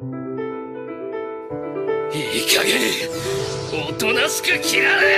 いい加減おとなしく切られれ